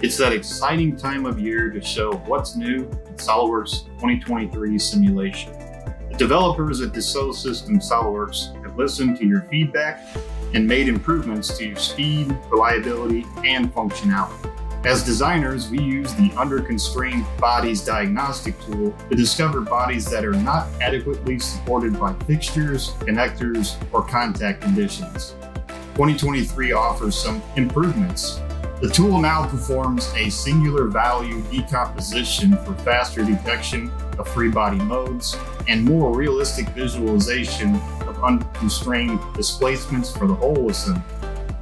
It's that exciting time of year to show what's new in SOLIDWORKS 2023 simulation. The developers at Dassault Systèmes SOLIDWORKS have listened to your feedback and made improvements to your speed, reliability, and functionality. As designers, we use the Under Constrained Bodies diagnostic tool to discover bodies that are not adequately supported by fixtures, connectors, or contact conditions. 2023 offers some improvements. The tool now performs a singular value decomposition for faster detection of free body modes and more realistic visualization of unconstrained displacements for the whole assembly.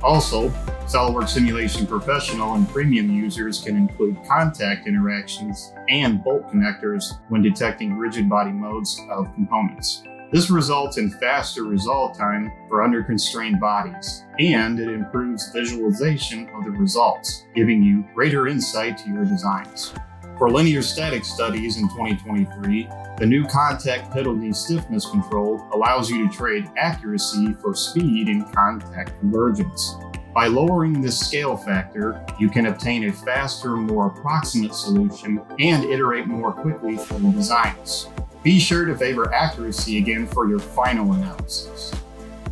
Also, SOLIDWORKS Simulation Professional and Premium users can include contact interactions and bolt connectors when detecting rigid body modes of components. This results in faster resolve time for under constrained bodies, and it improves visualization of the results, giving you greater insight to your designs. For linear static studies in 2023, the new contact penalty stiffness control allows you to trade accuracy for speed in contact convergence. By lowering this scale factor, you can obtain a faster, more approximate solution and iterate more quickly for through designs. Be sure to favor accuracy again for your final analysis.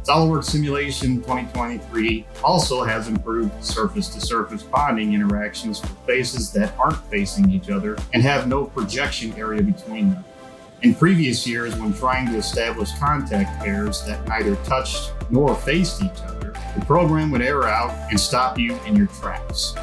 SOLIDWORKS Simulation 2023 also has improved surface-to-surface bonding interactions for faces that aren't facing each other and have no projection area between them. In previous years, when trying to establish contact pairs that neither touched nor faced each other, the program would error out and stop you in your tracks.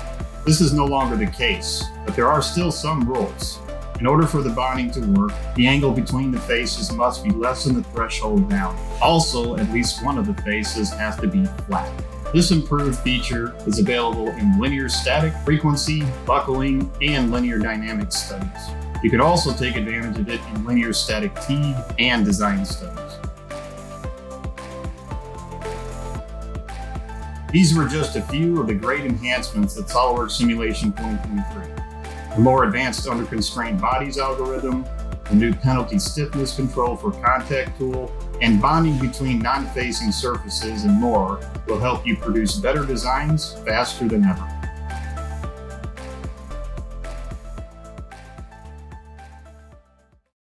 This is no longer the case, but there are still some rules. In order for the bonding to work, the angle between the faces must be less than the threshold value. Also, at least one of the faces has to be flat. This improved feature is available in linear static, frequency, buckling, and linear dynamics studies. You could also take advantage of it in linear static T and design studies. These were just a few of the great enhancements that SOLIDWORKS Simulation 2023 the more advanced under constrained bodies algorithm, the new penalty stiffness control for contact tool, and bonding between non-facing surfaces and more will help you produce better designs faster than ever.